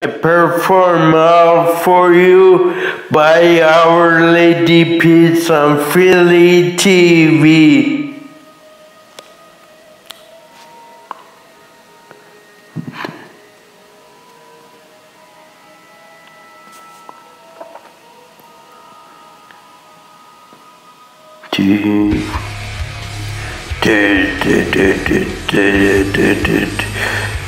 perform for you by Our Lady Peace on Philly TV.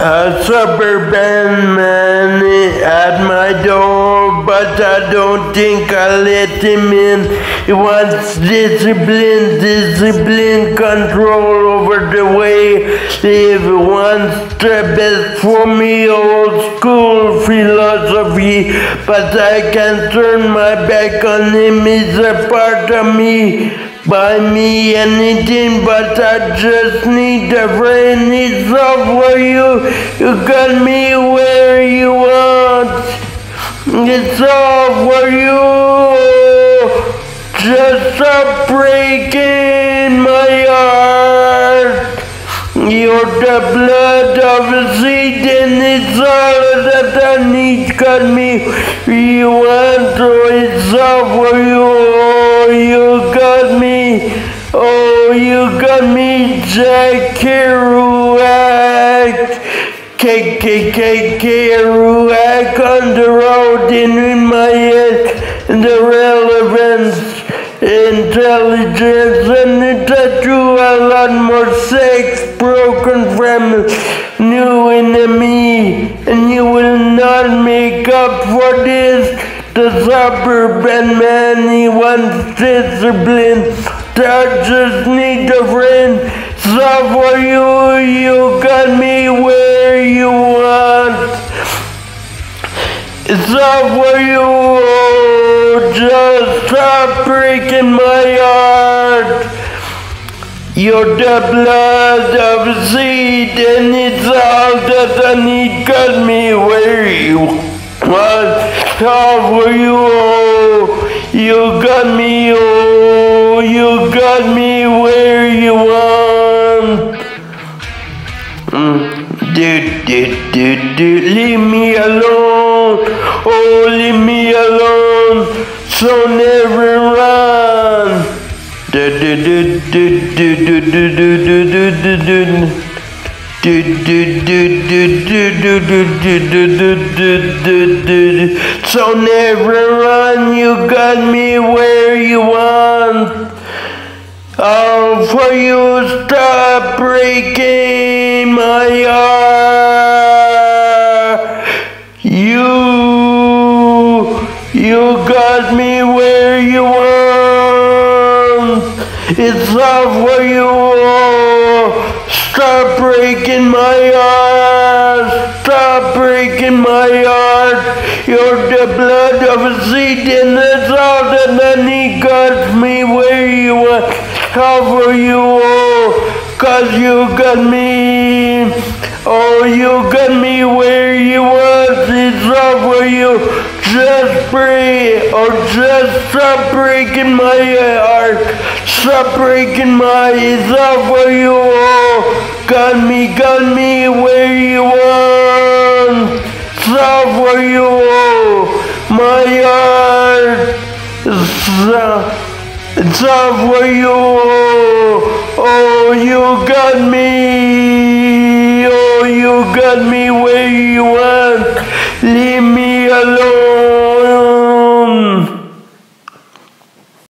A suburban man at my door, but I don't think I'll let him in. He wants discipline, discipline, control over the way live. Wants the best for me, old school philosophy, but I can't turn my back on him. He's a part of me buy me anything, but I just need a friend. It's all for you. You got me where you want. It's all for you. Just stop breaking my heart. You're the blood of a seed, and it's all that I need. Got me. You want, so it's you got me, Jack Kerouac. K K K Kerouac on the road in my head, and the relevance, intelligence, and the tattoo, a lot more sex, broken family, new enemy, and you will not make up for this. The suburban man, he wants discipline. Just need a friend. So for you, you got me where you want. All for you. Oh, just stop breaking my heart. You're the blood of seed, and it's all that I need. Got me where you want. For you. Oh, you got me. Oh, you got me where you want. Mm. Do, do, do, do. Leave me alone. Oh, leave me alone. So never run. Do, do, do, do, do, do, do, do, do, do, do. So never run, you got me where you want. All for you, stop breaking my heart. You, you got me where you want. It's all for you. Stop breaking my heart. Stop breaking my heart. You're the blood of a seed, and that's all that I need. Got me where you want. How for you, oh, cause you got me. Oh, you got me where you want. It's for you. Just pray, or oh, just stop breaking my heart. Stop breaking my. It's for you. Oh, got me, got me where you want. It's for you. Oh, my heart. It's for you. Oh, you got me you got me where you want. Leave me alone.